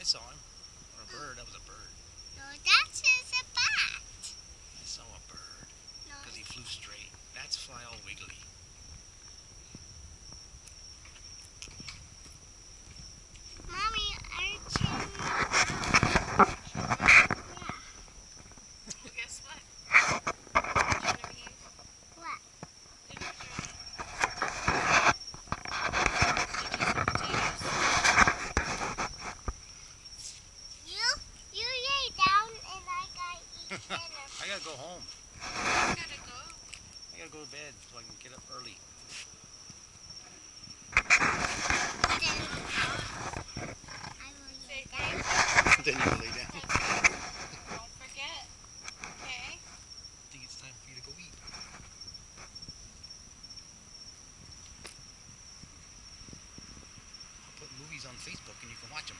I saw him. Or a bird. That was a bird. I gotta go home. I gotta go. to bed so I can get up early. Then you lay down. Don't forget. Okay. I think it's time for you to go eat. I'll put movies on Facebook and you can watch them.